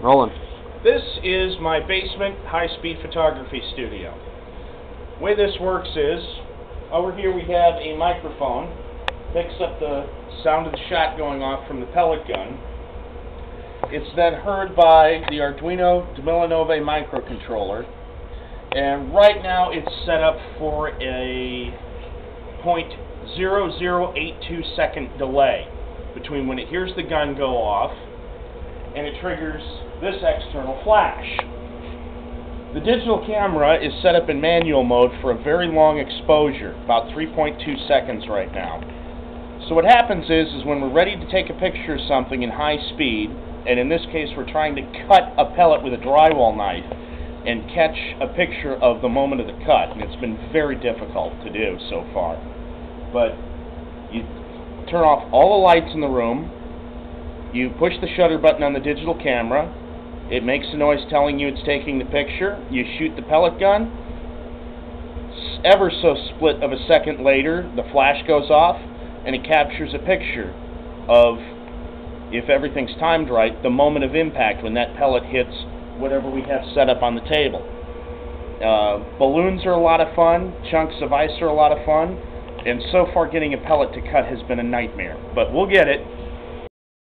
Rolling. This is my basement high-speed photography studio. The way this works is, over here we have a microphone, picks up the sound of the shot going off from the pellet gun. It's then heard by the Arduino Duemilanove microcontroller, and right now it's set up for a 0.0082 second delay between when it hears the gun go off and it triggers this external flash. The digital camera is set up in manual mode for a very long exposure, about 3.2 seconds right now. So what happens is, is when we're ready to take a picture of something in high speed, and in this case we're trying to cut a pellet with a drywall knife and catch a picture of the moment of the cut, and it's been very difficult to do so far. But you turn off all the lights in the room, you push the shutter button on the digital camera, it makes a noise telling you it's taking the picture. You shoot the pellet gun. Ever so split of a second later, the flash goes off and it captures a picture of, if everything's timed right, the moment of impact when that pellet hits whatever we have set up on the table. Uh, balloons are a lot of fun. Chunks of ice are a lot of fun. And so far, getting a pellet to cut has been a nightmare. But we'll get it.